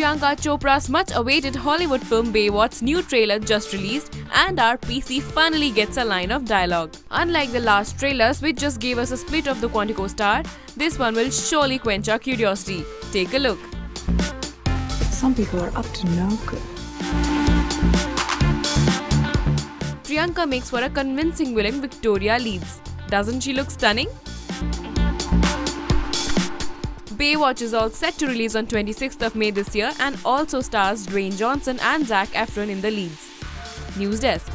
Priyanka Chopra's much awaited Hollywood film Baywatch's new trailer just released, and our PC finally gets a line of dialogue. Unlike the last trailers, which just gave us a split of the Quantico star, this one will surely quench our curiosity. Take a look. Some people are up to no good. Priyanka makes for a convincing villain Victoria Leeds. Doesn't she look stunning? Baywatch is all set to release on 26th of May this year and also stars Dwayne Johnson and Zac Efron in the leads. News Desk